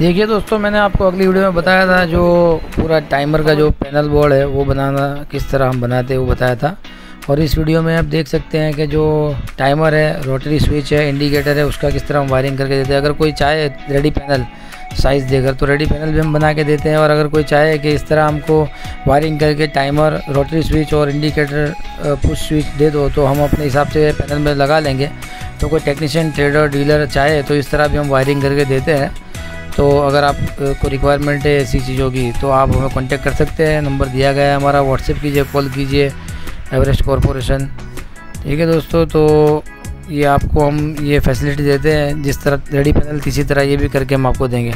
देखिए दोस्तों, मैंने आपको अगली वीडियो में बताया था जो पूरा टाइमर का जो पैनल बोर्ड है, वो बनाना, किस तरह हम बनाते हैं, वो बताया था। और इस वीडियो में आप देख सकते हैं कि जो टाइमर है रोटरी स्विच है इंडिकेटर है, उसका किस तरह हम वायरिंग करके देते हैं। अगर कोई चाहे रेडी पैनल साइज़ देकर तो रेडी पैनल भी हम बना के देते हैं। और अगर कोई चाहे कि इस तरह हमको वायरिंग करके टाइमर रोटरी स्विच और इंडिकेटर पुश स्विच दे दो तो हम अपने हिसाब से पैनल में लगा लेंगे। तो कोई टेक्नीशियन ट्रेडर डीलर चाहे तो इस तरह भी हम वायरिंग करके देते हैं। तो अगर आप को रिक्वायरमेंट है ऐसी चीज़ों की तो आप हमें कांटेक्ट कर सकते हैं। नंबर दिया गया है हमारा व्हाट्सएप कीजिए कॉल कीजिए एवरेस्ट कॉरपोरेशन ठीक है दोस्तों तो ये आपको हम ये फैसिलिटी देते हैं। जिस तरह रेडी पैनल किसी तरह ये भी करके हम आपको देंगे।